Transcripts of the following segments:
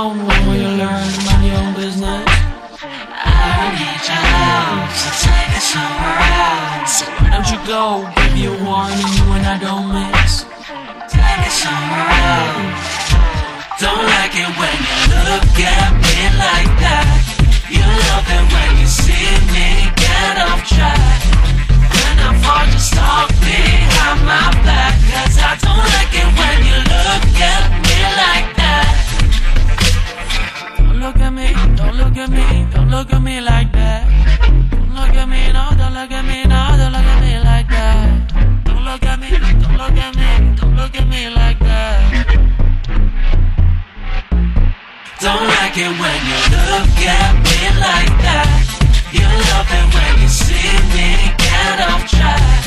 alone when you learn mind your own business? I need your help, to take it somewhere else. So why don't you go? Give you a warning, you and I don't mix. Take it somewhere else. Don't like it when you look at me like that. You love it when you see me get off track. When I fall, just talk behind my back. Cause I don't like it when you don't look at me, don't look at me like that. Don't look at me, no, don't look at me, no, don't look at me like that. Don't look at me, don't look at me, don't look at me like that. Don't like it when you look at me like that. You love it when you see me get off track.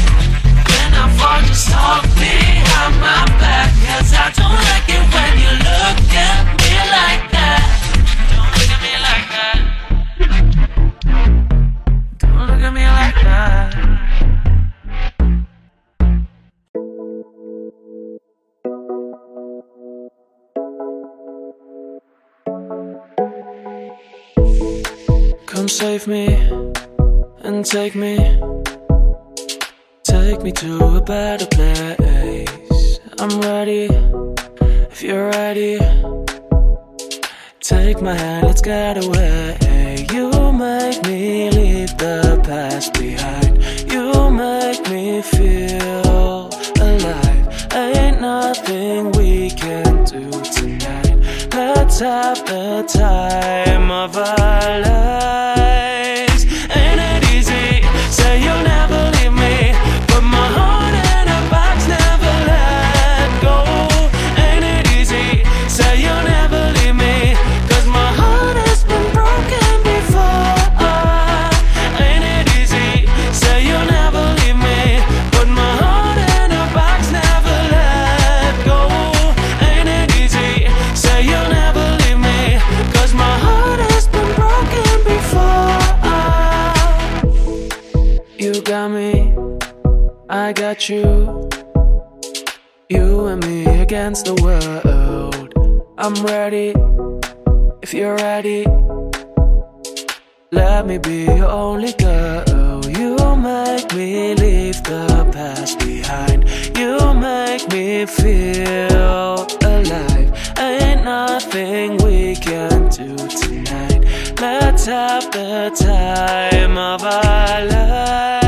When I fall, just talk behind my back. Cause I don't like it when you look at me like that. Come save me and take me, take me to a better place. I'm ready if you're ready. Take my hand, let's get away. You make me leave the past behind. You make me feel alive. Ain't nothing we can do tonight. Let's have the time of our lives. You. You and me against the world. I'm ready if you're ready. Let me be your only girl. You make me leave the past behind. You make me feel alive. Ain't nothing we can do tonight. Let's have the time of our lives.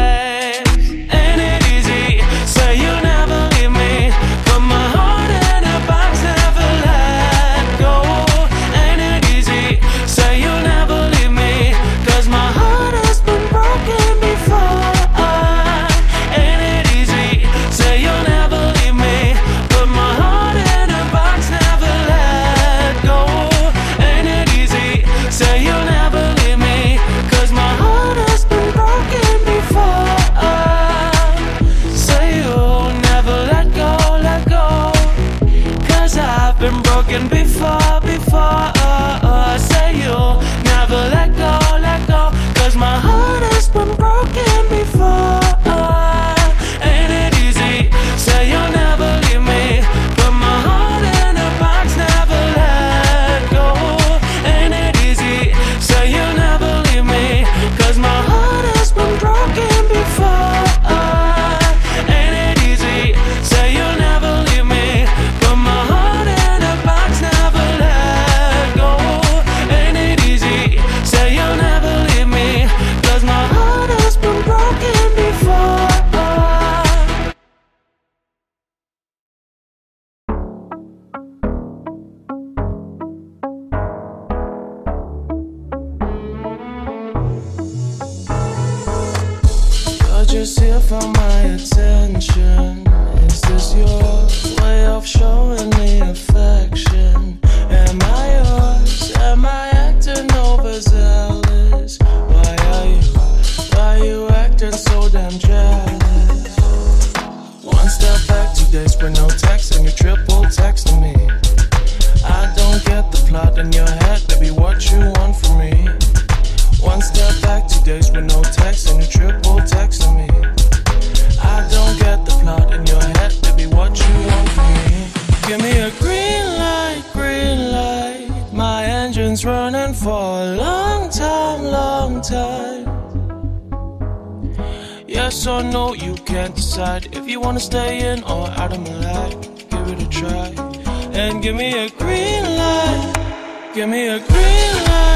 decide if you wanna stay in or out of my life. Give it a try and give me a green light. Give me a green light.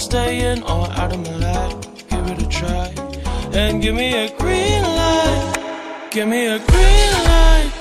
stay in or out of my life. Give it a try and give me a green light. Give me a green light.